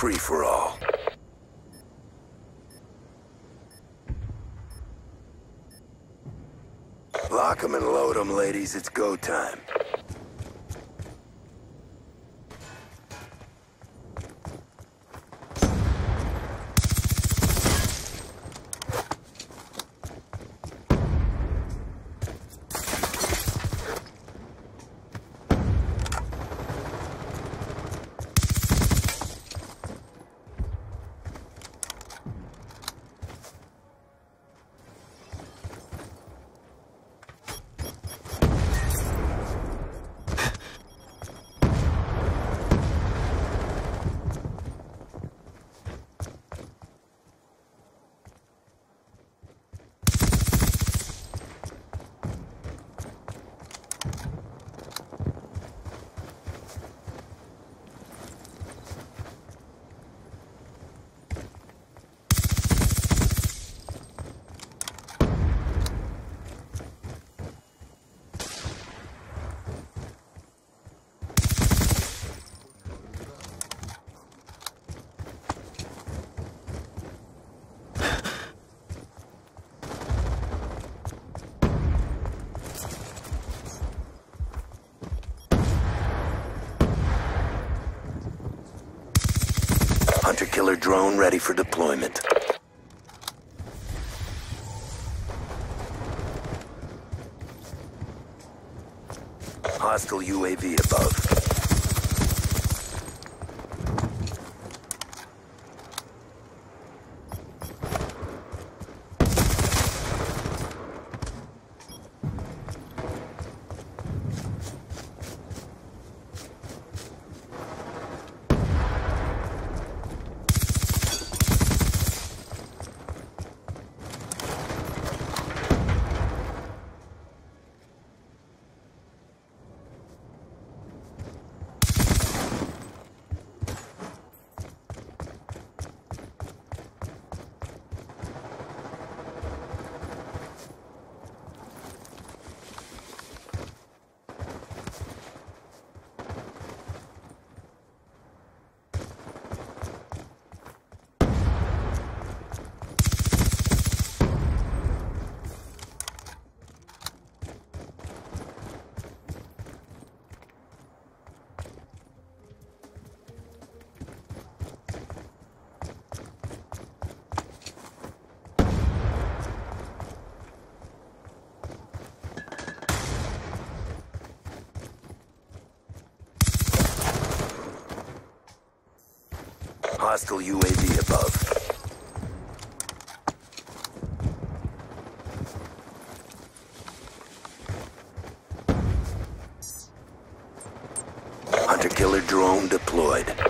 free-for-all. Lock 'em and load 'em, ladies. It's go time. Hunter-killer drone ready for deployment. Hostile UAV above. Hostile UAV above. Hunter-killer drone deployed.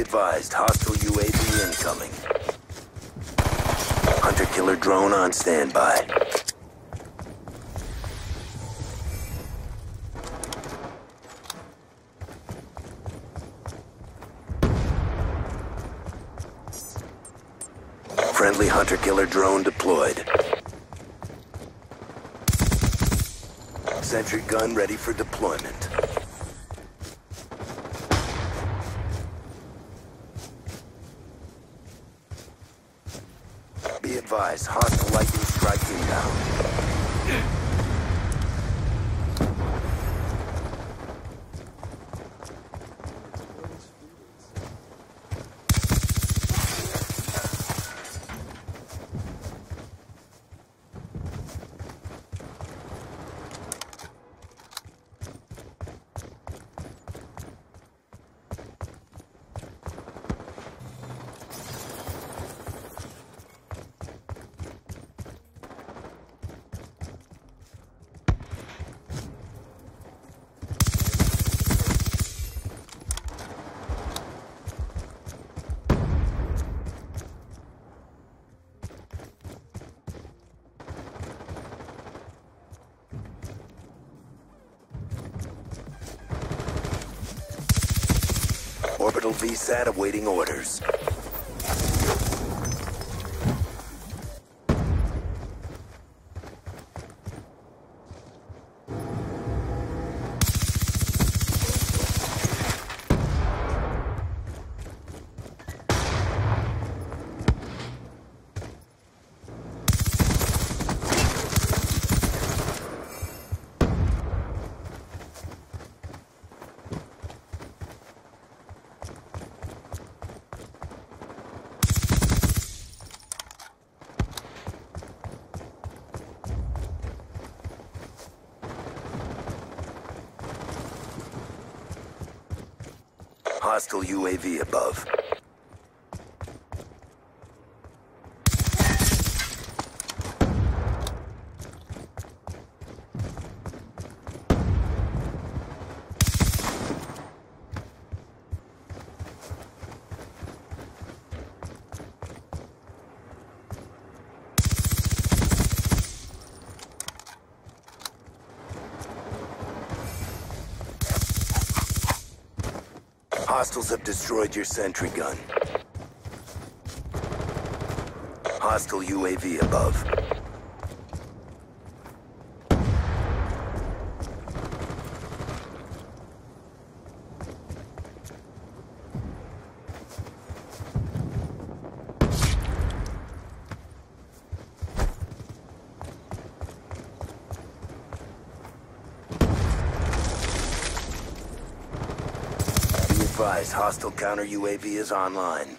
Advised, hostile UAV incoming. Hunter-killer drone on standby. Friendly hunter-killer drone deployed. Sentry gun ready for deployment. Advised, hostile lightning strike inbound. Orbital VSAT awaiting orders. Hostile UAV above. Hostiles have destroyed your sentry gun. Hostile UAV above. Be advised, hostile counter UAV is online.